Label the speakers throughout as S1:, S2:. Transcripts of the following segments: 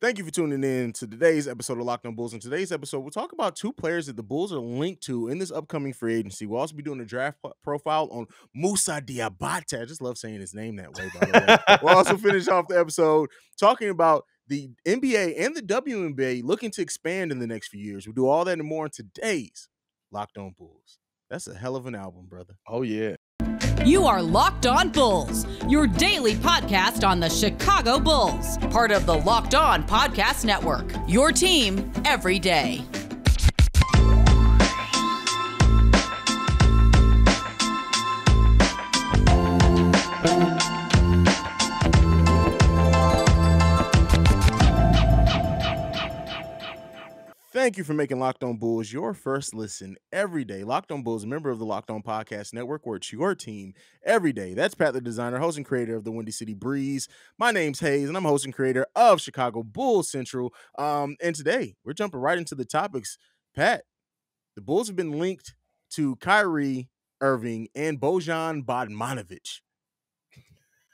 S1: Thank you for tuning in to today's episode of Locked On Bulls. In today's episode, we'll talk about two players that the Bulls are linked to in this upcoming free agency. We'll also be doing a draft profile on Moussa Diabate. I just love saying his name that way, by the way. we'll also finish off the episode talking about the NBA and the WNBA looking to expand in the next few years. We'll do all that and more in today's Locked On Bulls. That's a hell of an album, brother.
S2: Oh, yeah.
S3: You are Locked On Bulls, your daily podcast on the Chicago Bulls, part of the Locked On Podcast Network. Your team every day.
S1: Thank you for making Locked On Bulls your first listen every day. Locked On Bulls, a member of the Locked On Podcast Network, where it's your team every day. That's Pat, the designer, host and creator of the Windy City Breeze. My name's Haize, and I'm host and creator of Chicago Bulls Central. Um, and today we're jumping right into the topics. Pat, the Bulls have been linked to Kyrie Irving and Bojan Bogdanovic.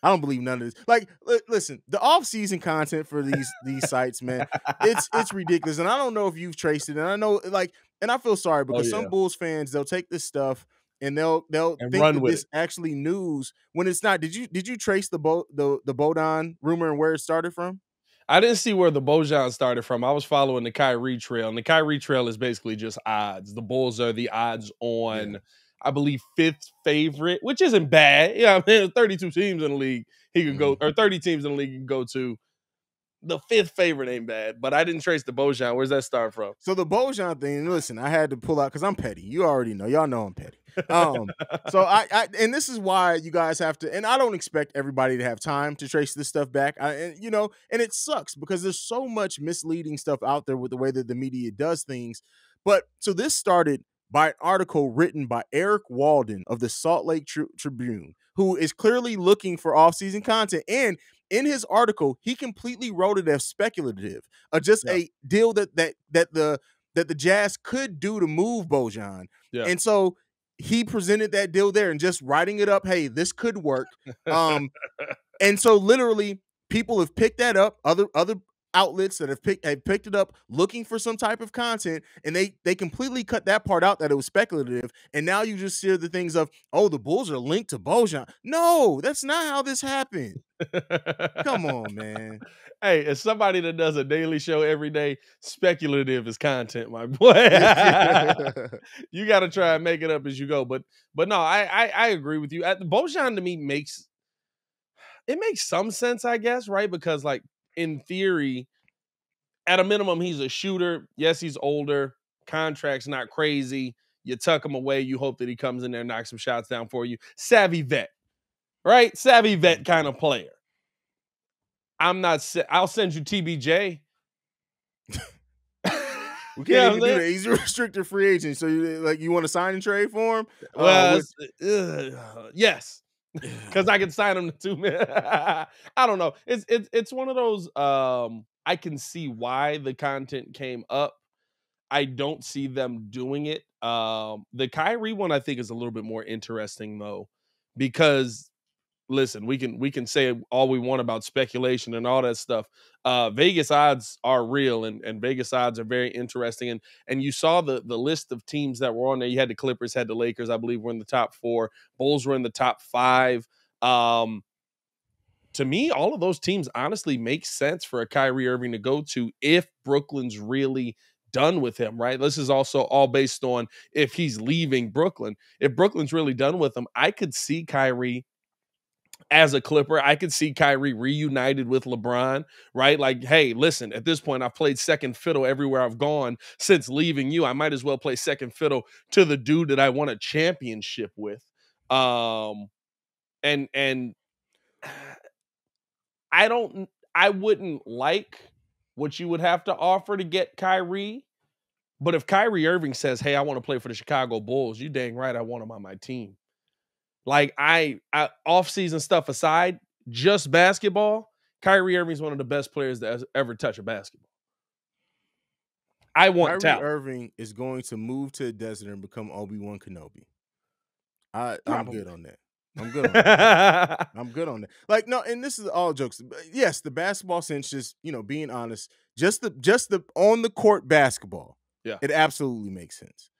S1: I don't believe none of this. Like, l- listen, the off-season content for these these sites, man, it's it's ridiculous. And I don't know if you've traced it. And I know, like, and I feel sorry oh, because
S2: Oh, yeah.
S1: some Bulls fans they'll take this stuff and they'll they'll
S2: And
S1: think
S2: run
S1: that
S2: with
S1: this actually news when it's not. Did you did you trace the Bo the the Bodon rumor and where it started from?
S2: I didn't see where the Bojan started from. I was following the Kyrie trail, and the Kyrie trail is basically just odds. The Bulls are the odds on, I believe, fifth favorite, which isn't bad. Yeah, I mean, 32 teams in the league. He could go, or 30 teams in the league he can go to. The fifth favorite ain't bad, but I didn't trace the Bojan. Where's that start from?
S1: So the Bojan thing, listen, I had to pull out because I'm petty. You already know, y'all know I'm petty. Um, so I, I and this is why you guys have to and i don't expect everybody to have time to trace this stuff back I, and you know and it sucks because there's so much misleading stuff out there with the way that the media does things but so this started by an article written by eric walden of the salt lake Tri- tribune who is clearly looking for off-season content and in his article he completely wrote it as speculative uh, just
S2: Yeah.
S1: a deal that that that the that the jazz could do to move bojan
S2: Yeah.
S1: and so he presented that deal there and just writing it up hey this could work um and so literally people have picked that up other other outlets that have picked have picked it up looking for some type of content and they they completely cut that part out that it was speculative and now you just hear the things of oh the bulls are linked to Bojan no that's not how this happened come on man
S2: Hey, as somebody that does a daily show every day, speculative is content, my boy. you got to try and make it up as you go. But but no, I I, I agree with you. At the Bojan to me makes it makes some sense, I guess, right? Because like in theory, at a minimum, he's a shooter. Yes, he's older. Contract's not crazy. You tuck him away. You hope that he comes in there and knocks some shots down for you. Savvy vet, right? Savvy vet kind of player. I'm not. I'll send you TBJ.
S1: we can't even do that he's a restricted free agent so you like you want to sign and trade for him Uh,
S2: Well, it's- uh, yes, because I can sign him to two minutes. I don't know. It's it's it's one of those. Um, I can see why the content came up. I don't see them doing it. Um, the Kyrie one I think is a little bit more interesting though, because listen, we can we can say all we want about speculation and all that stuff. Uh, Vegas odds are real, and, and Vegas odds are very interesting. And and you saw the the list of teams that were on there. You had the Clippers, had the Lakers, I believe, were in the top four. Bulls were in the top five. Um, to me, all of those teams honestly make sense for a Kyrie Irving to go to if Brooklyn's really done with him, right? This is also all based on if he's leaving Brooklyn. If Brooklyn's really done with him, I could see Kyrie as a Clipper. I could see Kyrie reunited with LeBron, right? Like, hey, listen, at this point, I've played second fiddle everywhere I've gone since leaving you. I might as well play second fiddle to the dude that I won a championship with. Um, and and I don't I wouldn't like what you would have to offer to get Kyrie. But if Kyrie Irving says, "Hey, I want to play for the Chicago Bulls," you dang right I want him on my team. Like I, I off-season stuff aside, just basketball, Kyrie Irving's one of the best players that has ever touched a basketball. I want
S1: Kyrie
S2: talent.
S1: Irving is going to move to the desert and become Obi Wan Kenobi. I, I'm good on that. I'm good on that. I'm good on that. Like no, and this is all jokes. Yes, the basketball sense, just you know, being honest, just the just the on the court basketball.
S2: Yeah.
S1: it absolutely makes sense.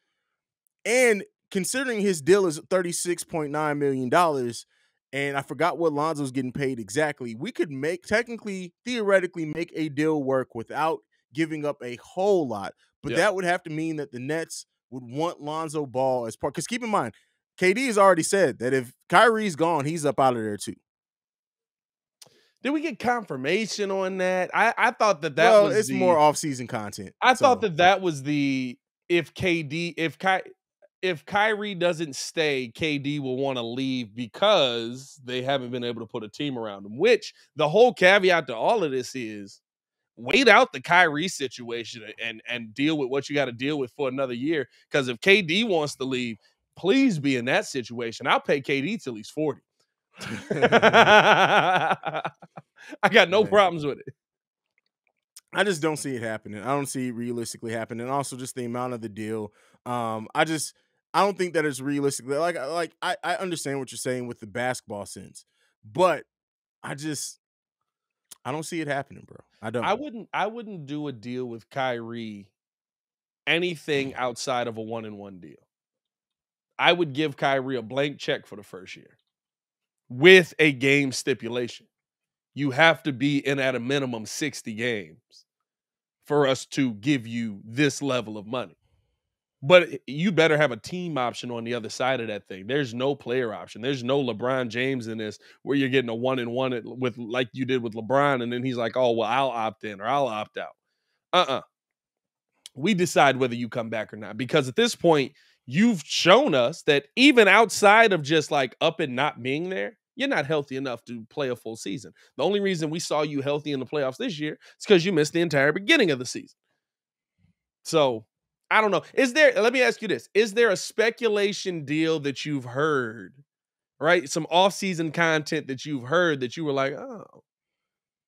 S1: And considering his deal is thirty six point nine million dollars, and I forgot what Lonzo's getting paid exactly, we could make technically, theoretically, make a deal work without giving up a whole lot. But
S2: Yeah.
S1: that would have to mean that the Nets would want Lonzo Ball as part. Because keep in mind, KD has already said that if Kyrie's gone, he's up out of there too.
S2: Did we get confirmation on that? I, I thought that that
S1: well,
S2: was
S1: it's
S2: the-
S1: more off-season content.
S2: I thought that that was the if KD if Ky, if Kyrie doesn't stay, KD will want to leave because they haven't been able to put a team around him. Which the whole caveat to all of this is wait out the Kyrie situation and and deal with what you got to deal with for another year. Because if KD wants to leave, please be in that situation. I'll pay KD till he's forty. I got no problems with it.
S1: I just don't see it happening. I don't see it realistically happening. And also just the amount of the deal. Um, I just I don't think that is it's realistic. Like I- like I, I understand what you're saying with the basketball sense, but I just I don't see it happening, bro. I don't.
S2: I wouldn't I wouldn't do a deal with Kyrie anything mm. outside of a one and one deal. I would give Kyrie a blank check for the first year with a game stipulation. You have to be in at a minimum 60 games for us to give you this level of money. But you better have a team option on the other side of that thing. There's no player option. There's no LeBron James in this where you're getting a one and one with like you did with LeBron, and then he's like, "Oh well, I'll opt in or I'll opt out." Uh-uh. We decide whether you come back or not because at this point, you've shown us that even outside of just like up and not being there, you're not healthy enough to play a full season. The only reason we saw you healthy in the playoffs this year is because you missed the entire beginning of the season. So I don't know. Is there, let me ask you this Is there a speculation deal that you've heard, right? Some off-season content that you've heard that you were like, oh,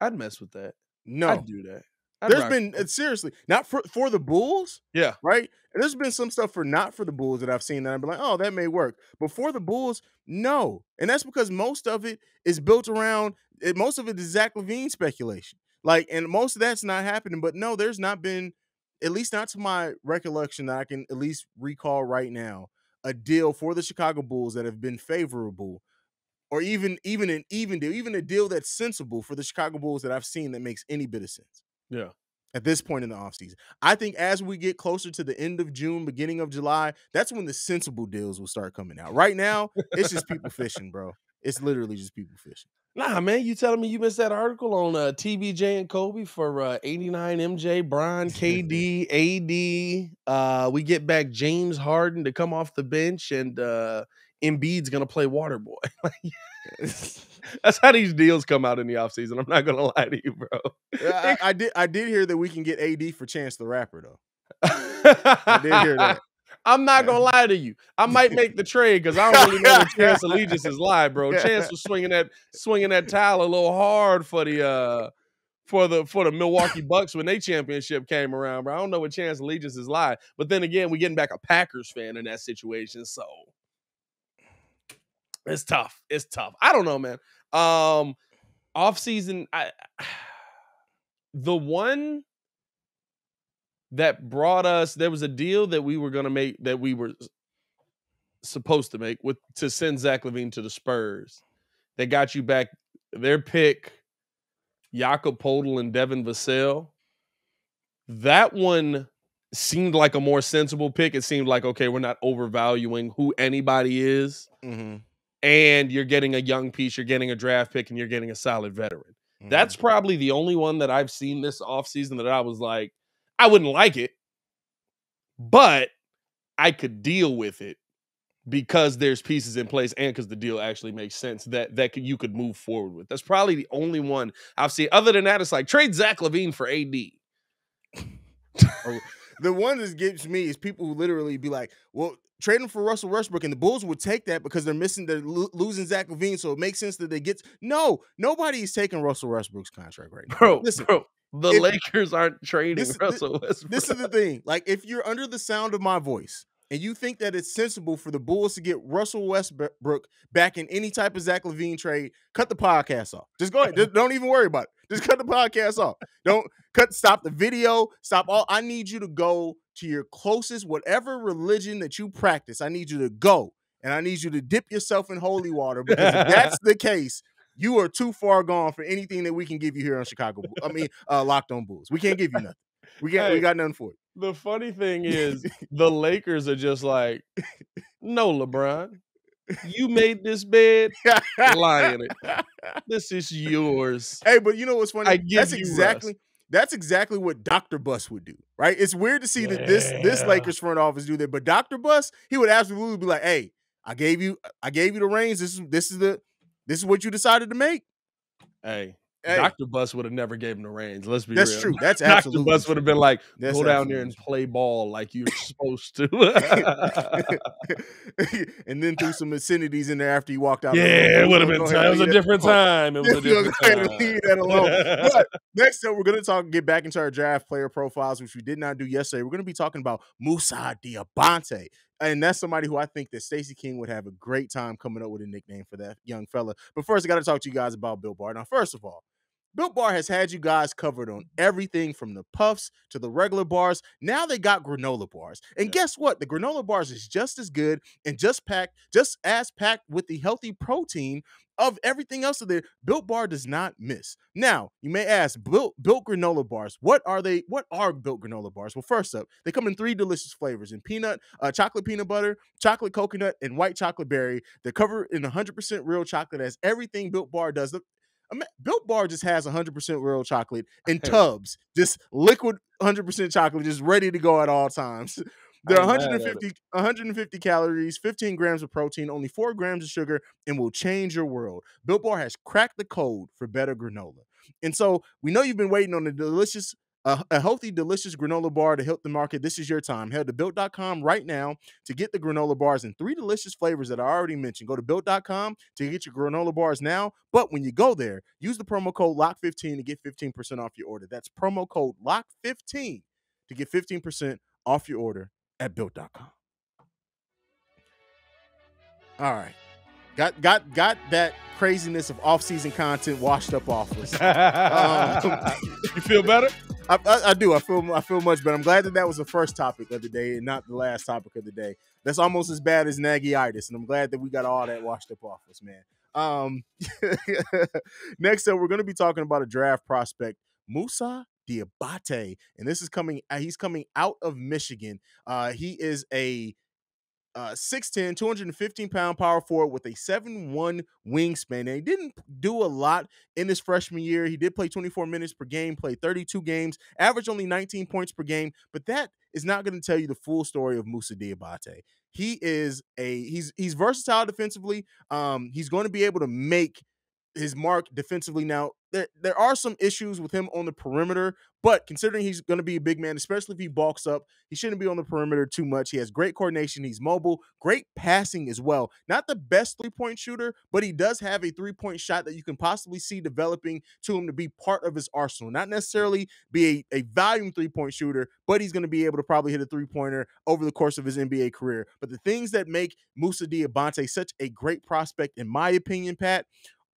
S2: I'd mess with that.
S1: no.
S2: I'd do that. I'd
S1: There's been uh, seriously not for for the Bulls,
S2: Yeah.
S1: right? And there's been some stuff for not for the Bulls that I've seen that I've been like, oh, that may work. But for the Bulls, no, and that's because most of it is built around. It, most of it is Zach LaVine speculation, like, and most of that's not happening. But no, there's not been, at least not to my recollection that I can at least recall right now, a deal for the Chicago Bulls that have been favorable. Or even even an even deal, even a deal that's sensible for the Chicago Bulls that I've seen that makes any bit of sense
S2: Yeah.
S1: at this point in the offseason. I think as we get closer to the end of June, beginning of July, that's when the sensible deals will start coming out. Right now, it's just people fishing, bro. It's literally just people fishing.
S2: Nah, man, you telling me you missed that article on uh, TBJ and Kobe for uh, 89 MJ, Brian, KD, AD. Uh, we get back James Harden to come off the bench, and uh, Embiid's gonna play water boy. That's how these deals come out in the offseason. I'm not gonna lie to you, bro.
S1: I, I did I did hear that we can get AD for Chance the Rapper though. I did hear that.
S2: I'm not gonna lie to you. I might make the trade because I don't really know what Chance Allegiance is like, bro. Chance was swinging that swinging that towel a little hard for the uh for the for the Milwaukee Bucks when they championship came around, bro. I don't know what Chance Allegiance is like, but then again, we're getting back a Packers fan in that situation, so it's tough. It's tough. I don't know, man. Um, off season, I the one that brought us there was a deal that we were going to make that we were supposed to make with to send Zach LaVine to the Spurs. They got you back their pick, Jakob Poeltl and Devin Vassell. That one seemed like a more sensible pick. It seemed like okay, we're not overvaluing who anybody is,
S1: Mhm,
S2: and you're getting a young piece, you're getting a draft pick, and you're getting a solid veteran.
S1: mhm.
S2: That's probably the only one that I've seen this offseason that I was like, I wouldn't like it, but I could deal with it because there's pieces in place and because the deal actually makes sense that that could, you could move forward with. That's probably the only one I've seen. Other than that, it's like trade Zach LaVine for AD.
S1: the one that gets me is people who literally be like, well, trading for Russell Westbrook, and the Bulls would take that because they're missing, they're lo- losing Zach LaVine, so it makes sense that they get. No, nobody is taking Russell Westbrook's contract right now.
S2: Bro,
S1: Listen,
S2: bro, the
S1: if-
S2: Lakers aren't trading
S1: this-
S2: Russell Westbrook.
S1: this is the thing. Like, if you're under the sound of my voice, and you think that it's sensible for the Bulls to get Russell Westbrook back in any type of Zach LaVine trade, cut the podcast off. Just go ahead. Just don't even worry about it. Just cut the podcast off. Don't cut. Stop the video. Stop all. I need you to go to your closest, whatever religion that you practice. I need you to go, and I need you to dip yourself in holy water because if that's the case, you are too far gone for anything that we can give you here on Chicago. I mean, uh, Locked On Bulls. We can't give you nothing. We got
S2: Hey.
S1: we got nothing for it.
S2: The funny thing is, the Lakers are just like, no, LeBron, you made this bed. Lie in it. This is yours.
S1: Hey, but you know what's funny?
S2: I give
S1: that's
S2: you
S1: exactly that's exactly what Dr. Buss would do, right? It's weird to see that this this Lakers front office do that, but Dr. Buss, he would absolutely be like, "Hey, I gave you I gave you the reins. This is this is the this is what you decided to make."
S2: Hey,
S1: Hey,
S2: Dr. Buss would have never gave him the reins. Let's be
S1: that's
S2: real.
S1: true. That's
S2: Dr.
S1: absolutely Buss
S2: would have been like,
S1: That's
S2: go down there and play ball like you're supposed to.
S1: and then threw some obscenities in there after you walked out.
S2: yeah, it would have been time. It was a different time. It was a different time.
S1: leave that alone. But next up, we're going to talk, get back into our draft player profiles, which we did not do yesterday. We're going to be talking about Moussa Diabante. And that's somebody who I think that Stacey King would have a great time coming up with a nickname for that young fella. But first, I got to talk to you guys about Built Bar. Now, first of all, Built Bar has had you guys covered on mm-hmm. everything from the puffs to the regular bars. Now they got granola bars. And
S2: Yeah.
S1: guess what? The granola bars is just as good and just packed, just as packed with the healthy protein of everything else that there. Built Bar does not miss. Now, you may ask, built built granola bars, what are they? What are built granola bars? Well, first up, they come in three delicious flavors: in peanut, uh, chocolate peanut butter, chocolate coconut, and white chocolate berry. They're covered in 100% real chocolate, as everything Built Bar does. Ima- Built Bar just has 100% real chocolate in tubs, just liquid 100% chocolate, just ready to go at all times. They're
S2: I'm mad at it.
S1: 150, 150 calories, 15 grams of protein, only four grams of sugar, and will change your world. Built Bar has cracked the code for better granola. And so we know you've been waiting on a delicious, uh, a healthy, delicious granola bar to hit the market. This is your time. Head to built.com right now to get the granola bars in three delicious flavors that I already mentioned. Go to built.com to get your granola bars now. But when you go there, use the promo code LOCK15 to get 15% off your order. That's promo code LOCK15 to get 15% off your order at built.com. All right. Got got got that craziness of off-season content washed up off us. Um,
S2: you feel better?
S1: I, I, I do. I feel I feel much better. I'm glad that that was the first topic of the day and not the last topic of the day. That's almost as bad as Nagyitis, and I'm glad that we got all that washed up off us, man. Um, next up, we're going to be talking about a draft prospect, Moussa Diabate, and this is coming. uh, He's coming out of Michigan. Uh, he is a uh, 6'10, 215 pound power forward with a 7'1 wingspan. And he didn't do a lot in his freshman year. He did play 24 minutes per game, played 32 games, averaged only 19 points per game. But that is not going to tell you the full story of Moussa Diabate. He is a he's he's versatile defensively. Um, he's going to be able to make his mark defensively. Now, there, there are some issues with him on the perimeter, but considering he's going to be a big man, especially if he bulks up, he shouldn't be on the perimeter too much. He has great coordination. He's mobile, great passing as well. Not the best three point shooter, but he does have a three point shot that you can possibly see developing to him to be part of his arsenal. Not necessarily be a, a volume three point shooter, but he's going to be able to probably hit a three pointer over the course of his NBA career. But the things that make Moussa Diabante such a great prospect, in my opinion, Pat,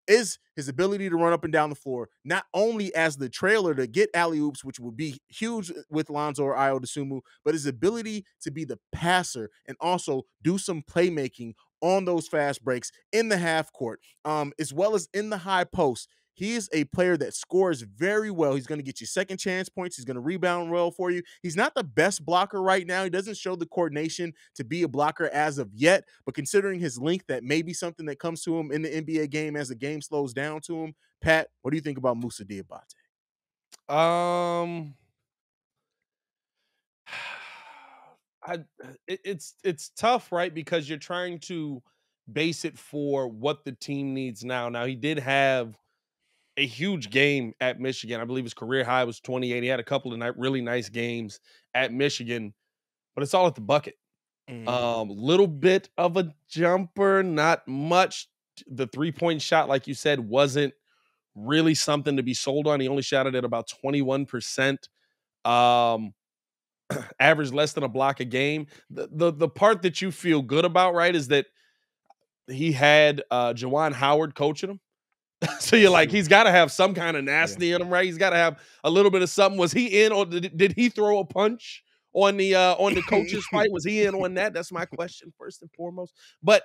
S1: is his ability to run up and down the floor, not only as the trailer to get alley oops, which would be huge with Lonzo or Ayo Dosunmu, but his ability to be the passer and also do some playmaking on those fast breaks in the half court, um, as well as in the high post. He is a player that scores very well. He's going to get you second chance points. He's going to rebound well for you. He's not the best blocker right now. He doesn't show the coordination to be a blocker as of yet, but considering his length, that may be something that comes to him in the NBA game as the game slows down to him. Pat, what do you think about Moussa Diabate?
S2: Um, I it, it's it's tough, right? Because you're trying to base it for what the team needs now. Now he did have a huge game at Michigan. I believe his career high was 28. He had a couple of really nice games at Michigan, but it's all at the bucket. Um, little bit of a jumper, not much. The three point shot, like you said, wasn't really something to be sold on. He only shot it at about 21%. Um, averaged less than a block a game. The, the the part that you feel good about, right, is that he had uh Juwan Howard coaching him. so you're like, he's got to have some kind of nasty yeah. in him, right? He's got to have a little bit of something. Was he in, or did, did he throw a punch on the uh on the coaches fight? Was he in on that? That's my question first and foremost. But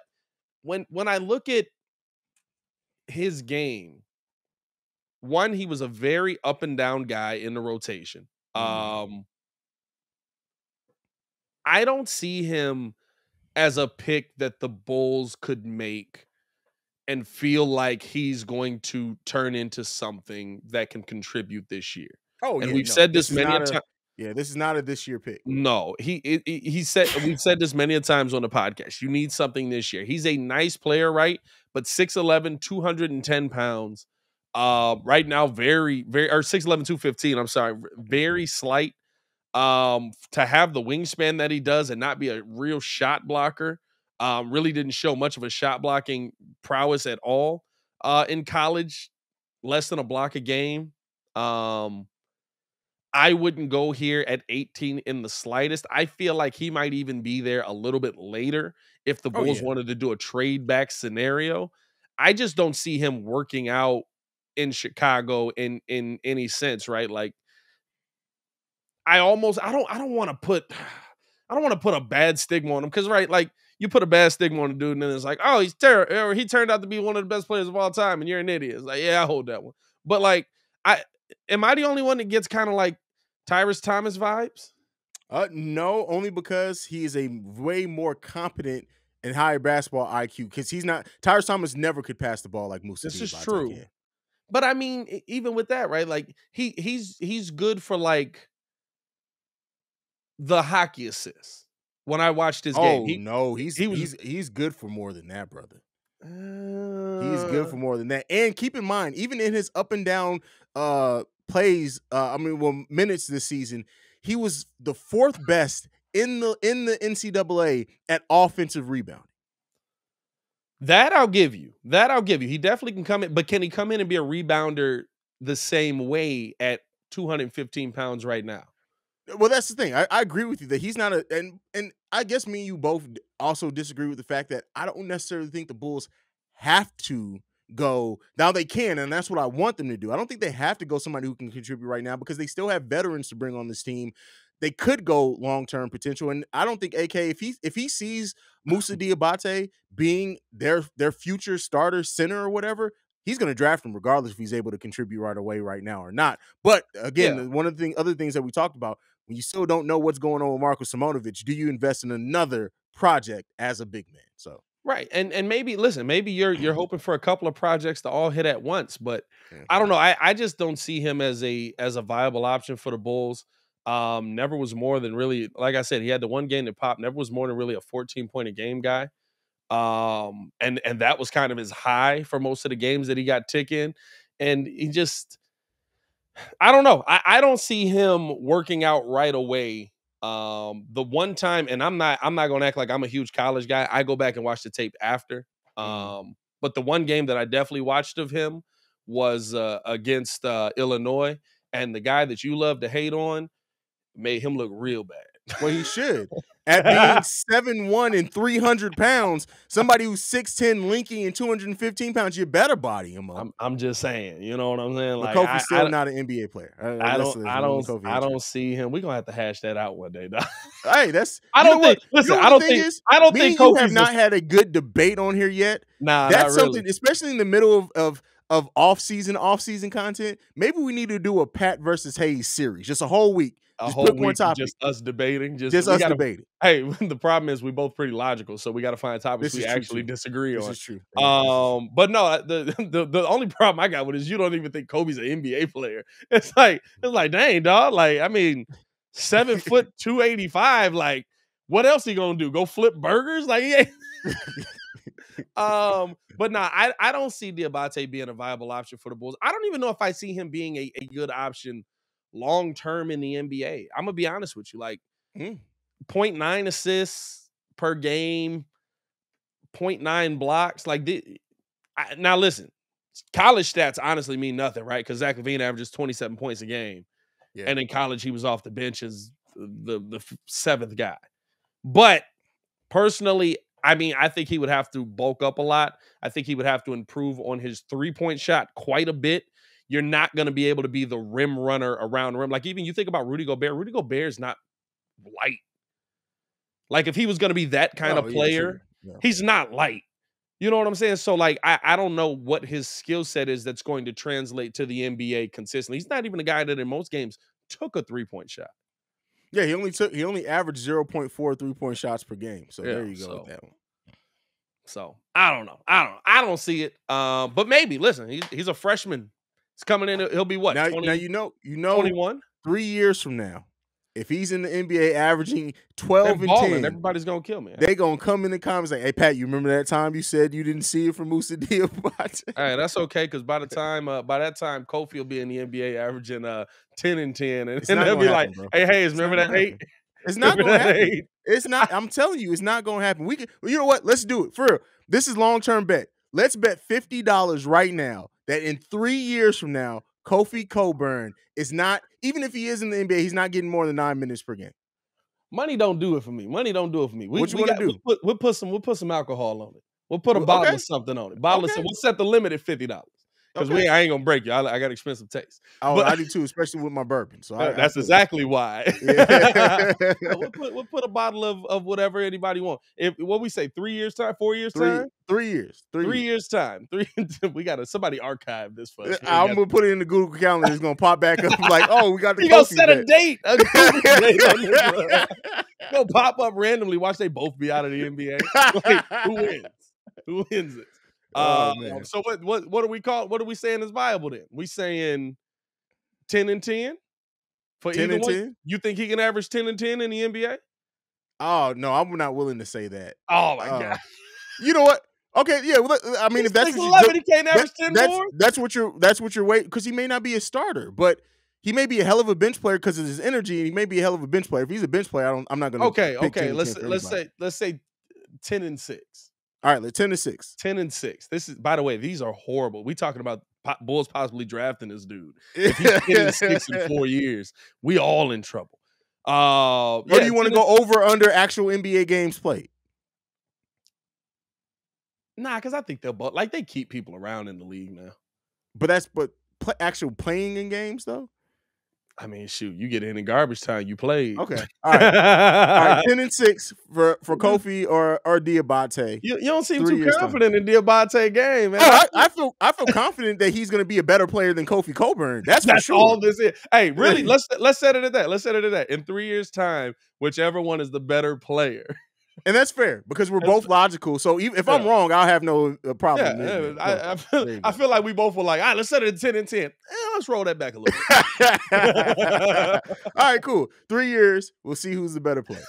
S2: when when I look at his game, one, he was a very up and down guy in the rotation. Mm-hmm. Um, I don't see him as a pick that the Bulls could make and feel like he's going to turn into something that can contribute this year.
S1: Oh,
S2: and
S1: yeah,
S2: we've
S1: no,
S2: said this, this many times.
S1: Yeah, this is not a this year pick.
S2: No, he he, he said we've said this many times on the podcast. You need something this year. He's a nice player, right? But 6'11, 210 pounds. Uh, right now, very, very, or 6'11, 215. I'm sorry, very slight. Um, to have the wingspan that he does and not be a real shot blocker, um, really didn't show much of a shot blocking prowess at all uh, in college. Less than a block a game. Um, I wouldn't go here at 18 in the slightest. I feel like he might even be there a little bit later if the Bulls oh, yeah. wanted to do a trade back scenario. I just don't see him working out in Chicago in in any sense, right? Like I almost I don't I don't want to put I don't want to put a bad stigma on him because right, like you put a bad stigma on a dude and then it's like, oh, he's terrible, or he turned out to be one of the best players of all time, and you're an idiot. It's like, yeah, I hold that one. But like, I am I the only one that gets kind of like Tyrus Thomas vibes?
S1: Uh, no, only because he is a way more competent and higher basketball IQ. Because he's not Tyrus Thomas never could pass the ball like Moussa.
S2: This is true. But I mean, even with that, right? Like he he's he's good for like the hockey assists. When I watched his
S1: oh,
S2: game,
S1: he, no, he's he was, he's he's good for more than that, brother. Uh, he's good for uh more than that. And keep in mind, even in his up and down uh plays, uh, I mean, well, minutes this season, he was the fourth best in the in the NCAA at offensive rebounding.
S2: That I'll give you. That I'll give you. He definitely can come in, but can he come in and be a rebounder the same way at 215 pounds right now?
S1: Well, that's the thing. I, I agree with you that he's not a and and I guess me and you both also disagree with the fact that I don't necessarily think the Bulls have to go now they can and that's what i want them to do i don't think they have to go somebody who can contribute right now because they still have veterans to bring on this team they could go long-term potential and i don't think ak if he if he sees moussa diabate being their their future starter center or whatever he's going to draft him regardless if he's able to contribute right away right now or not but again yeah. one of the thing, other things that we talked about when you still don't know what's going on with marko simonovic do you invest in another project as a big man so
S2: Right. And and maybe listen, maybe you're you're hoping for a couple of projects to all hit at once, but I don't know. I, I just don't see him as a as a viable option for the Bulls. Um, never was more than really, like I said, he had the one game that popped, never was more than really a 14 point a game guy. Um, and and that was kind of his high for most of the games that he got ticking. And he just I don't know. I, I don't see him working out right away um, the one time, and I'm not I'm not gonna act like I'm a huge college guy. I go back and watch the tape after. Mm-hmm. Um, but the one game that I definitely watched of him was uh, against uh, Illinois, and the guy that you love to hate on made him look real bad.
S1: Well, he should. At being seven one and three hundred pounds, somebody who's six ten, linky, and two hundred and fifteen pounds, you better body him up.
S2: I'm, I'm, just saying, you know what I'm saying.
S1: Like, Kofi's still I, not an NBA player.
S2: I, I don't, I don't, I don't see him. We're gonna have to hash that out one day. Dog.
S1: hey, that's.
S2: I don't think. What? Listen, you know I don't think. Is, I don't think
S1: Kofi have not had a good debate on here yet.
S2: Nah,
S1: that's
S2: something,
S1: really. especially in the middle of, of of off season, off season content. Maybe we need to do a Pat versus Haize series, just a whole week
S2: a just whole week just us debating. Just,
S1: just us
S2: gotta,
S1: debating.
S2: Hey, the problem is we both pretty logical, so we got to find topics we actually
S1: true.
S2: disagree
S1: this
S2: on.
S1: Is true.
S2: Um, but no, the, the the only problem I got with is you don't even think Kobe's an NBA player. It's like it's like dang dog. Like I mean, seven foot two eighty five. Like what else he gonna do? Go flip burgers? Like yeah. um, but nah, I, I don't see Diabate being a viable option for the Bulls. I don't even know if I see him being a, a good option long term in the NBA. I'm gonna be honest with you, like mm. 0.9 assists per game, 0.9 blocks. Like the, I, now, listen, college stats honestly mean nothing, right? Because Zach LaVine averages 27 points a game, yeah. and in college he was off the bench as the the seventh guy. But personally, I mean, I think he would have to bulk up a lot. I think he would have to improve on his three point shot quite a bit. You're not going to be able to be the rim runner around the rim. Like even you think about Rudy Gobert. Rudy Gobert is not light. Like if he was going to be that kind
S1: Oh,
S2: of player.
S1: Yeah.
S2: he's not light. You know what I'm saying? So like I, I don't know what his skill set is that's going to translate to the NBA consistently. He's not even a guy that in most games took a three point shot.
S1: Yeah, he only took he only averaged 0.4 three point shots per game. So there you go
S2: so-
S1: with that one.
S2: So I don't know. I don't know. I don't see it. Um, but maybe listen, he's he's a freshman. He's coming in. He'll be what?
S1: now,
S2: 20,
S1: now you know you know
S2: 21?
S1: three years from now, if he's in the NBA averaging 12
S2: They're
S1: and
S2: balling.
S1: 10,
S2: Everybody's gonna kill me.
S1: they gonna come in the comments like, "Hey Pat, you remember that time you said you didn't see it from Moussa Diabate?"
S2: All right, that's okay because by the time uh, by that time Kofi will be in the NBA averaging uh ten and ten, and, and they'll be
S1: happen,
S2: like,
S1: bro.
S2: "Hey, Haize,
S1: It's
S2: remember that eight?
S1: It's not
S2: Remember
S1: gonna happen.
S2: eight?
S1: It's not. I'm telling you, it's not gonna happen. We can. You know what? Let's do it for real. This is long term bet. Let's bet fifty dollars right now that in three years from now, Kofi Cockburn is not. Even if he is in the NBA, he's not getting more than nine minutes per game.
S2: Money don't do it for me. Money don't do it for me. We,
S1: What you
S2: we got-
S1: do?
S2: We'll put, we'll put some. We'll put some alcohol on it. We'll put a bottle
S1: okay.
S2: of something on it. Bottle of
S1: Okay.
S2: some. We'll set the limit at fifty dollars because
S1: Okay.
S2: we. I ain't gonna break you. I, I got expensive taste.
S1: Oh,
S2: But-
S1: I do too, especially with my bourbon. So I, I
S2: That's
S1: it.
S2: exactly why.
S1: Yeah.
S2: We'll put we'll put a bottle of of whatever anybody want. If what we say, three years time, four years
S1: three,
S2: time,
S1: three years. Three,
S2: three
S1: years.
S2: years time, three. we got to somebody archive this for us.
S1: I'm
S2: got-
S1: gonna put it in the Google Calendar. It's gonna pop back up like, oh, we got the
S2: You gonna set a date? A date uh, Go pop up randomly. Watch they both be out of the NBA. Like, who wins? Who wins it?
S1: Oh, man.
S2: so what what what do we call? What are we saying is viable then? We saying ten and ten for
S1: 10
S2: either
S1: and
S2: one?
S1: 10?
S2: You think he can average ten and ten in the NBA?
S1: Oh no, I'm not willing to say that.
S2: Oh my
S1: Uh,
S2: god!
S1: You know what? Okay, yeah. Well, I mean,
S2: He's
S1: if that's what you
S2: he can't
S1: that-
S2: average ten
S1: that's
S2: more.
S1: that's what you're that's what you're waiting because he may not be a starter, but he may be a hell of a bench player because of his energy, and he may be a hell of a bench player. If he's a bench player, I don't. I'm not gonna.
S2: Okay,
S1: pick
S2: okay.
S1: and
S2: Let's
S1: 10 for
S2: let's
S1: anybody.
S2: say let's say ten and six.
S1: All right, like ten to six.
S2: 10 and 6. This is by the way, these are horrible. We talking about Bulls possibly drafting this dude. If he's 10 and 6 in 4 years, we all in trouble. Uh
S1: Or do you want to go over under actual NBA games played?
S2: Nah, cuz I think they'll bu- like they keep people around in the league now.
S1: But that's but pl- actual playing in games though.
S2: I mean, shoot, you get in in garbage time, you played.
S1: Okay, all right, all right. Ten and six for for mm-hmm. Kofi or or Diabate.
S2: you, you don't seem
S1: Three
S2: too
S1: years time.
S2: confident in Diabate game, man.
S1: Oh, I, I feel I feel confident that he's going to be a better player than Kofi Cockburn. That's,
S2: That's
S1: for sure.
S2: all this is. Hey, really, let's let's set it at that. Let's set it at that. In three years' time, whichever one is the better player.
S1: And that's fair because we're both logical. So even if I'm wrong, I'll have no uh, problem.
S2: Yeah, yeah. I, I, feel, I feel like we both were like, all right, let's set it at 10 and 10. Eh, let's roll that back a little bit.
S1: All right, cool. Three years, we'll see who's the better player.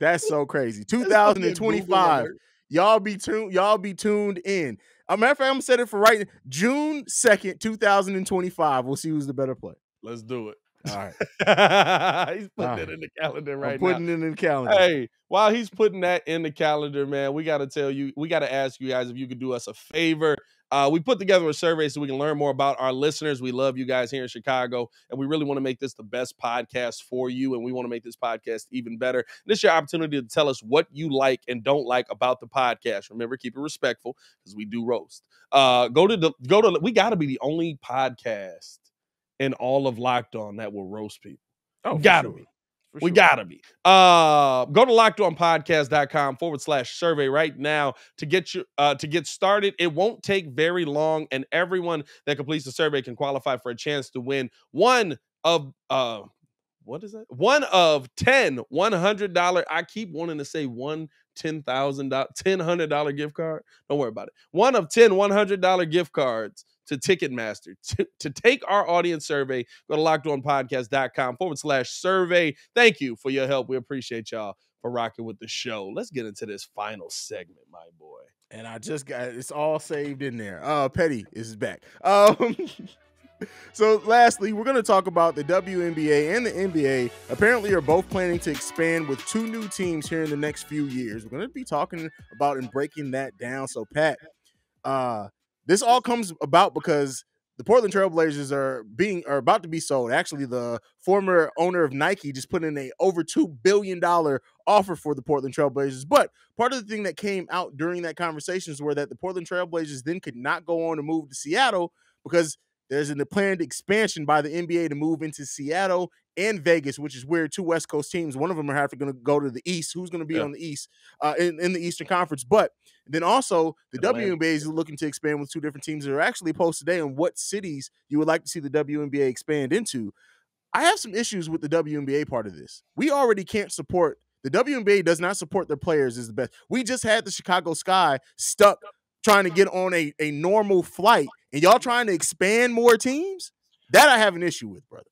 S1: That's so crazy.
S2: This fucking Google
S1: 2025. Y'all be tuned. Y'all be tuned in. A matter of fact, I'm gonna set it for right June 2nd, 2025. We'll see who's the better player.
S2: Let's do it.
S1: All right.
S2: he's putting
S1: All
S2: it
S1: right.
S2: in the calendar
S1: I'm putting
S2: now.
S1: it in the calendar.
S2: Hey, while he's putting that in the calendar, man, we got to tell you, we got to ask you guys if you could do us a favor. Uh, we put together a survey so we can learn more about our listeners. We love you guys here in Chicago, and we really want to make this the best podcast for you, and we want to make this podcast even better. This is your opportunity to tell us what you like and don't like about the podcast. Remember, keep it respectful because we do roast. Uh, go to the go to. We got to be the only podcast in all of Locked On that will roast people.
S1: Oh, for
S2: gotta
S1: sure.
S2: be.
S1: For
S2: We
S1: sure.
S2: gotta be. Uh go to lockedonpodcast.com forward slash survey right now to get you uh to get started. It won't take very long, and everyone that completes the survey can qualify for a chance to win one of uh what is that? One of 10 $100. I keep wanting to say one $10,000, $1,000 gift card. Don't worry about it. One of 10 $100 gift cards to Ticketmaster. To, to take our audience survey, go to lockedonpodcast.com forward slash survey. Thank you for your help. We appreciate y'all for rocking with the show. Let's get into this final segment, my boy.
S1: And I just got it's all saved in there. Uh Petty is back. Um So lastly, we're going to talk about the WNBA and the NBA. Apparently are both planning to expand with two new teams here in the next few years. We're going to be talking about and breaking that down. So Pat, uh this all comes about because the Portland Trailblazers are being are about to be sold. Actually, the former owner of Nike just put in a over two billion dollar offer for the Portland Trailblazers. But part of the thing that came out during that conversations were that the Portland Trailblazers then could not go on to move to Seattle because there's a planned expansion by the NBA to move into Seattle and Vegas, which is where two West Coast teams. One of them are having going to go to the East. Who's going to be
S2: Yeah.
S1: on the East uh, in, in the Eastern Conference? But then also the
S2: Atlanta.
S1: WNBA is looking to expand with two different teams that are actually posted today on what cities you would like to see the WNBA expand into. I have some issues with the WNBA part of this. We already can't support the WNBA does not support their players is the best. We just had the Chicago Sky stuck trying to get on a, a normal flight and y'all trying to expand more teams. That I have an issue with, brother.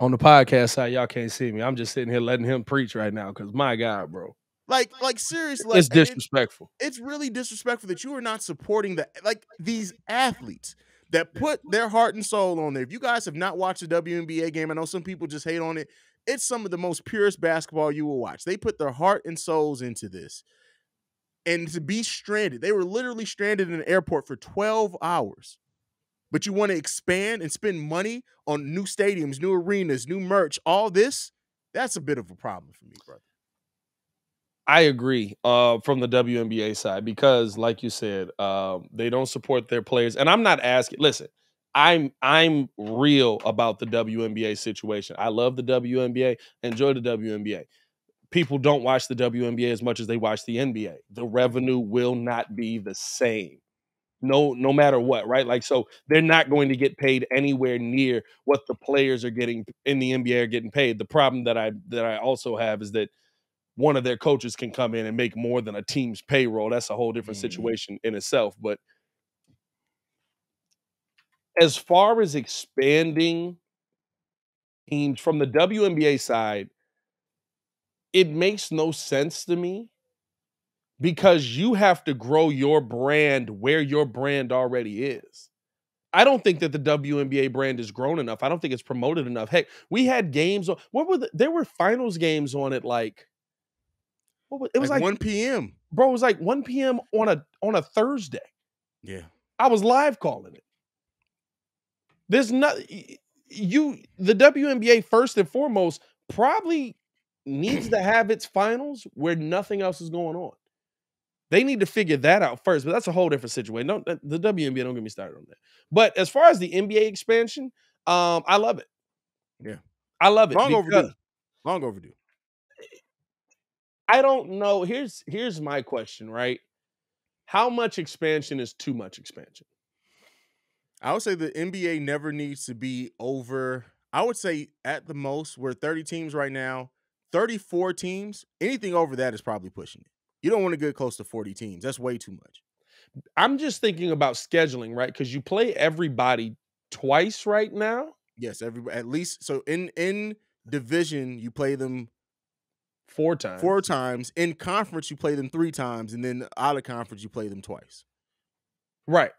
S2: On the podcast side, y'all can't see me. I'm just sitting here letting him preach right now because my God, bro,
S1: Like, like seriously,
S2: it's
S1: like, it-
S2: disrespectful.
S1: it's really disrespectful that you are not supporting the like these athletes that put their heart and soul on there. If you guys have not watched a WNBA game, I know some people just hate on it. It's some of the most purest basketball you will watch. They put their heart and souls into this. And to be stranded, they were literally stranded in an airport for 12 hours. But you want to expand and spend money on new stadiums, new arenas, new merch, all this, that's a bit of a problem for me, brother.
S2: I agree uh, from the WNBA side because, like you said, um, they don't support their players. And I'm not asking. Listen, I'm I'm real about the WNBA situation. I love the WNBA. Enjoy the WNBA. People don't watch the WNBA as much as they watch the NBA. The revenue will not be the same. No, no matter what, right? Like, so they're not going to get paid anywhere near what the players are getting in the NBA are getting paid. The problem that I that I also have is that one of their coaches can come in and make more than a team's payroll. That's a whole different
S1: Mhm.
S2: situation in itself. But as far as expanding teams from the WNBA side, it makes no sense to me because you have to grow your brand where your brand already is. I don't think that the WNBA brand is grown enough. I don't think it's promoted enough. Heck, we had games on what were the, there were finals games on it like what was, it was like,
S1: 1 p.m.
S2: bro, it was like 1 p.m. on a on a Thursday.
S1: Yeah.
S2: I was live calling it. There's not you the WNBA first and foremost probably needs to have its finals where nothing else is going on. They need to figure that out first, but that's a whole different situation. Don't the WNBA don't get me started on that. But as far as the NBA expansion, um, I love it.
S1: Yeah.
S2: I love it.
S1: Long overdue. Long overdue.
S2: I don't know. Here's here's my question, right? How much expansion is too much expansion?
S1: I would say the NBA never needs to be over. I would say at the most, we're 30 teams right now. 34 teams. Anything over that is probably pushing it. You don't want to get close to 40 teams. That's way too much.
S2: I'm just thinking about scheduling, right? Because you play everybody twice right now.
S1: Yes, every at least so in in division you play them
S2: Four times.
S1: four times. In conference you play them three times, and then out of conference you play them twice.
S2: Right.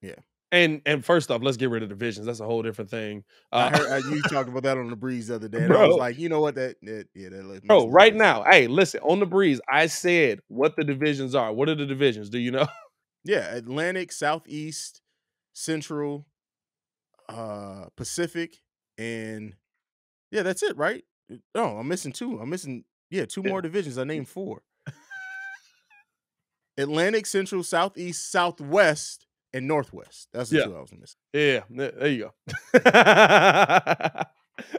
S1: Yeah.
S2: And and first off, let's get rid of divisions. That's a whole different thing.
S1: I
S2: Uh,
S1: heard uh, you talked about that on the breeze the other day, and I was like, you know what? That, that yeah, that
S2: bro, right now, hey, listen, on the breeze, I said what the divisions are. What are the divisions? Do you know?
S1: Yeah, Atlantic, Southeast, Central, uh Pacific, and yeah, that's it, right? No, I'm missing two. I'm missing yeah, two
S2: Yeah.
S1: more divisions. I named four. Atlantic, Central, Southeast, Southwest, and Northwest. That's the
S2: Yeah.
S1: two I was missing.
S2: Yeah, there you go.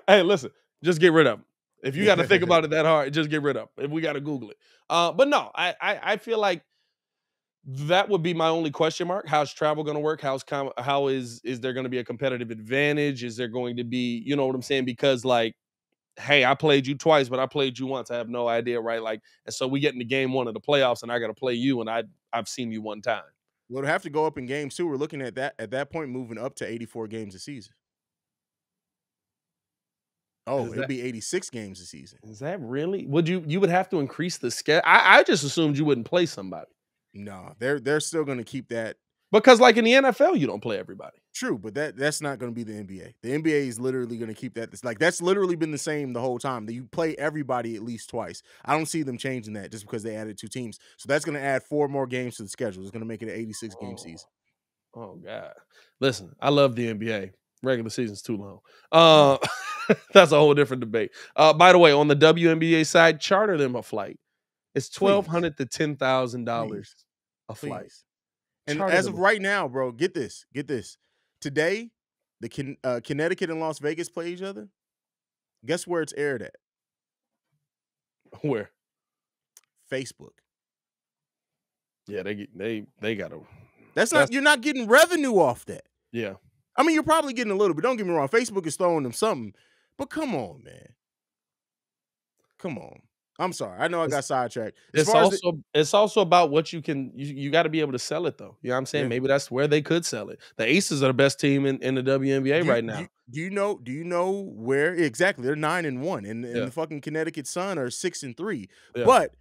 S2: hey, listen, just get rid of them. If you got to think about it that hard, just get rid of them. If we got to Google it, uh, but no, I, I I feel like that would be my only question mark. How's travel going to work? How's com- how is is there going to be a competitive advantage? Is there going to be you know what I'm saying? Because like, hey, I played you twice, but I played you once. I have no idea, right? Like, and so we get into game one of the playoffs, and I got to play you, and I I've seen you one time.
S1: We'll have to go up in games too. We're looking at that at that point, moving up to 84 games a season. Oh, it'll
S2: that-
S1: be 86 games a season.
S2: Is that really? Would you you would have to increase the schedule? I, I just assumed you wouldn't play somebody
S1: No, they're they're still going to keep that
S2: because, like in the NFL, you don't play everybody.
S1: True, but that that's not going to be the NBA. The NBA is literally going to keep that. It's like that's literally been the same the whole time. That you play everybody at least twice. I don't see them changing that just because they added two teams. So that's going to add four more games to the schedule. It's going to make it an 86 game
S2: Oh.
S1: season.
S2: Oh God. Listen, I love the NBA. Regular season's too long. Uh, that's a whole different debate. Uh, by the way, on the WNBA side, charter them a flight. It's twelve hundred to ten thousand dollars a flight.
S1: Please. And as of right now, bro, get this, get this. Today, the uh, Connecticut and Las Vegas play each other. Guess where it's aired at?
S2: Where?
S1: Facebook.
S2: Yeah, they get- they they got to.
S1: That's not
S2: That's-
S1: you're not getting revenue off that.
S2: Yeah,
S1: I mean, you're probably getting a little, but don't get me wrong. Facebook is throwing them something. But come on, man. Come on. I'm sorry. I know I got sidetracked. As
S2: it's
S1: as the-
S2: also it's also about what you can. You, you got to be able to sell it though. You know what I'm saying?
S1: Yeah.
S2: Maybe that's where they could sell it. The Aces are the best team in, in the WNBA
S1: do
S2: right now.
S1: you- Do you know? Do you know where exactly? They're nine and one, and, and
S2: Yeah.
S1: the fucking Connecticut Sun are six and three.
S2: Yeah.
S1: But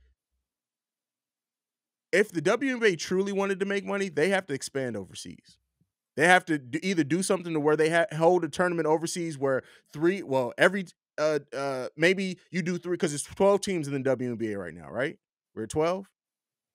S1: if the WNBA truly wanted to make money, they have to expand overseas. They have to do, either do something to where they ha- hold a tournament overseas where three, well, every uh uh maybe you do three because it's twelve teams in the WNBA right now, right? We're at twelve.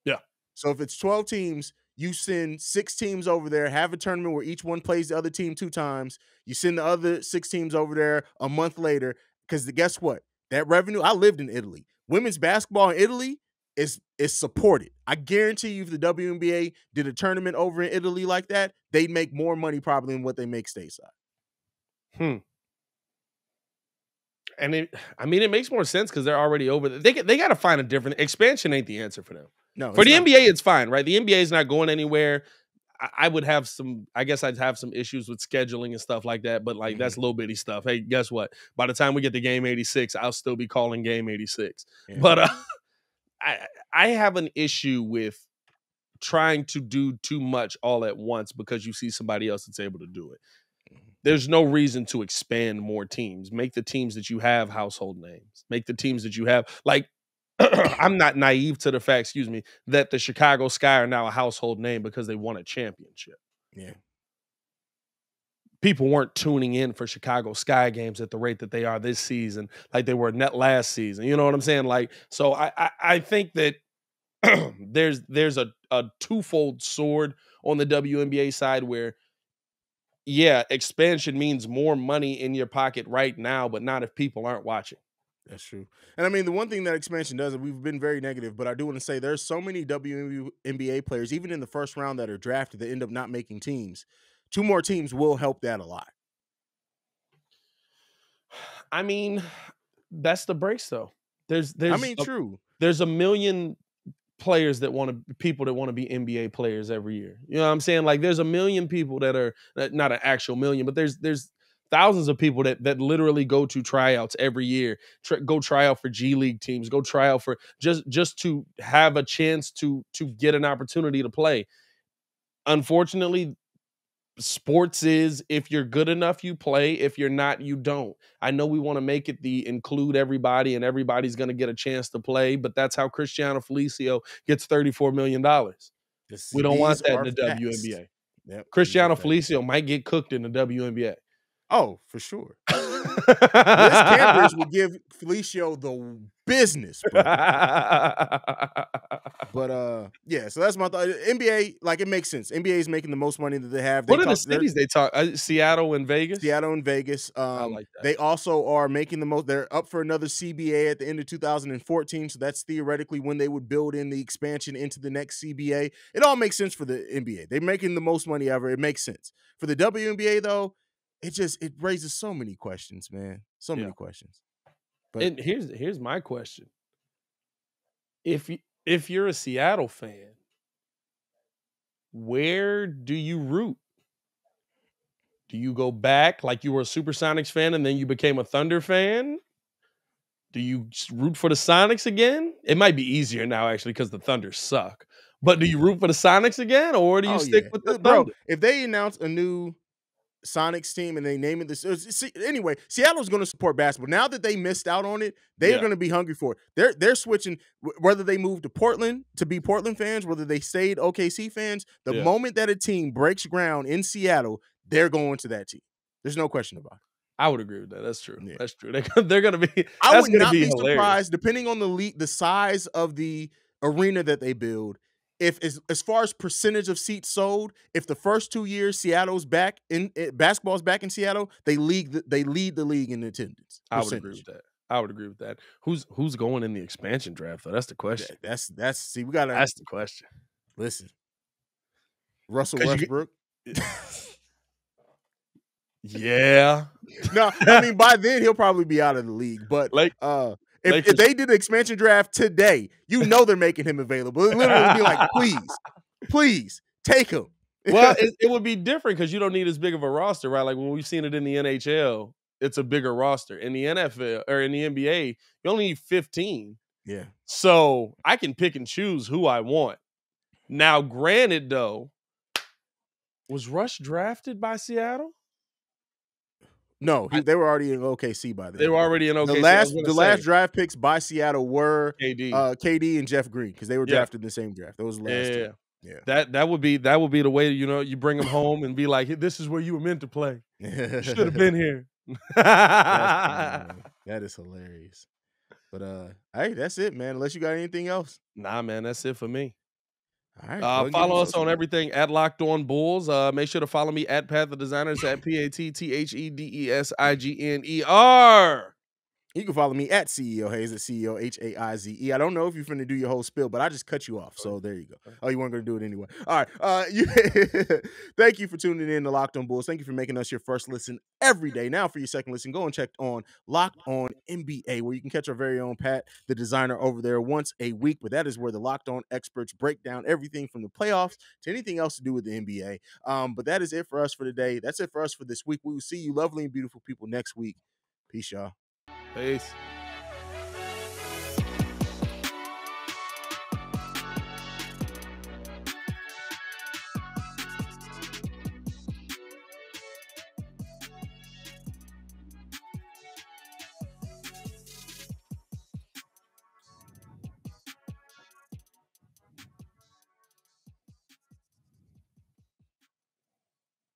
S2: Yeah.
S1: So if it's twelve teams, you send six teams over there, have a tournament where each one plays the other team two times. You send the other six teams over there a month later. Because guess what? That revenue. I lived in Italy. Women's basketball in Italy is is supported. I guarantee you, if the WNBA did a tournament over in Italy like that, they'd make more money probably than what they make stateside.
S2: And it, I mean, it makes more sense because they're already over. there. They they got to find a different expansion. Ain't the answer for them.
S1: No,
S2: For the
S1: not.
S2: NBA, it's fine, right? The NBA is not going anywhere. I, I would have some. I guess I'd have some issues with scheduling and stuff like that. But like that's little bitty stuff. Hey, guess what? By the time we get to game eighty six, I'll still be calling game eighty six.
S1: Yeah.
S2: But uh, I I have an issue with trying to do too much all at once because you see somebody else that's able to do it. There's no reason to expand more teams. Make the teams that you have household names. Make the teams that you have like I'm not naive to the fact, excuse me, that the Chicago Sky are now a household name because they won a championship.
S1: Yeah.
S2: People weren't tuning in for Chicago Sky games at the rate that they are this season, like they were net last season. You know what I'm saying? Like, so I I, I think that there's there's a, a twofold sword on the WNBA side where yeah, expansion means more money in your pocket right now, but not if people aren't watching.
S1: That's true. And I mean, the one thing that expansion does, and we've been very negative, but I do want to say there's so many WNBA players, even in the first round, that are drafted that end up not making teams. Two more teams will help that a lot.
S2: I mean, that's the breaks though. There's there's
S1: I mean,
S2: a,
S1: true.
S2: there's a million players that want to people that want to be NBA players every year. You know what I'm saying? Like there's a million people that are not an actual million, but there's there's thousands of people that that literally go to tryouts every year. Go try out for G League teams, go try out for just just to have a chance to to get an opportunity to play. Unfortunately, sports is if you're good enough you play if you're not you don't i know we want to make it the include everybody and everybody's going to get a chance to play but that's how cristiano felicio gets 34 million dollars we don't want that in the
S1: facts.
S2: WNBA.
S1: Yep,
S2: cristiano felicio might get cooked in the WNBA
S1: Oh, for sure. Liz Cambage would give Felicio the business, bro. But uh, yeah. So that's my thought. NBA, like it makes sense. NBA is making the most money that they have. They
S2: what are the
S1: talk-
S2: cities they talk uh, seattle and vegas
S1: Seattle and Vegas. Um,
S2: like that.
S1: They also are making the most. They're up for another CBA at the end of 2014. So that's theoretically when they would build in the expansion into the next CBA. It all makes sense for the NBA. They're making the most money ever. It makes sense for the WNBA though. It just it raises so many questions, man. So many
S2: Yeah.
S1: questions. But
S2: and here's here's my question if you if you're a seattle fan where do you root do you go back like you were a supersonics fan and then you became a thunder fan do you root for the sonics again it might be easier now actually because the thunder suck but do you root for the sonics again or do you
S1: Oh,
S2: stick
S1: yeah.
S2: with the
S1: Uh, bro?
S2: thunder
S1: If they announce a new Sonics team and they name it this, see, anyway, Seattle's going to support basketball. Now that they missed out on it, they're
S2: Yeah.
S1: going to be hungry for it. They're they're switching whether they move to Portland to be Portland fans, whether they stayed OKC fans. The
S2: Yeah.
S1: moment that a team breaks ground in Seattle, they're going to that team. There's no question about it.
S2: i would agree with that that's true
S1: Yeah.
S2: that's true they're, they're gonna be
S1: I would not
S2: be,
S1: be, surprised, depending on the le- the size of the arena that they build. If as, as far as percentage of seats sold, if the first two years Seattle's back in eh, basketball's back in Seattle, they lead the, they lead the league in attendance.
S2: I would agree with that. I would agree with that. Who's who's going in the expansion draft though? That's the question.
S1: That- That's that's see we got to
S2: That's the question.
S1: listen. Russell
S2: 'Cause you get-
S1: Westbrook.
S2: Yeah.
S1: no, I mean by then he'll probably be out of the league. But
S2: Like
S1: uh, if, if they did an expansion draft today, you know they're making him available. It literally would be like, please, please take him.
S2: well, it, it would be different because you don't need as big of a roster, right? Like when we've seen it in the NHL, it's a bigger roster. In the NFL or in the NBA, you only need 15.
S1: yeah,
S2: So I can pick and choose who I want. Now, granted, though, was Rush drafted by Seattle?
S1: No, he, they were already in OKC by then.
S2: They were already in OKC.
S1: the last the last draft picks by Seattle were
S2: KD.
S1: uh, KD and Jeff Green because they were
S2: Yeah.
S1: drafted in the same draft. That was the
S2: yeah,
S1: last.
S2: yeah,
S1: two.
S2: yeah.
S1: Yeah.
S2: That that would be that would be the way you know you bring them home and be like, this is where you were meant to play. You should have been here.
S1: That is hilarious. But uh, hey, that's it, man. Unless you got anything else.
S2: nah, man, that's it for me.
S1: All right.
S2: Uh,
S1: ahead and give
S2: follow us on everything at Locked On Bulls. Uh, make sure to follow me at Path of Designers at P A T T H E D E S I G N E R.
S1: You can follow me at CEO Haize at CEO H A I Z E. I don't know if you're finna do your whole spill, but I just cut you off. So there you go. Oh, you weren't gonna do it anyway. All right. Uh you thank you for tuning in to Locked On Bulls. Thank you for making us your first listen every day. Now for your second listen, go and check on Locked On NBA, where you can catch our very own Pat, the designer, over there once a week. But that is where the Locked On experts break down everything from the playoffs to anything else to do with the NBA. Um, but that is it for us for today. That's it for us for this week. We will see you lovely and beautiful people next week. Peace, y'all.
S2: Peace.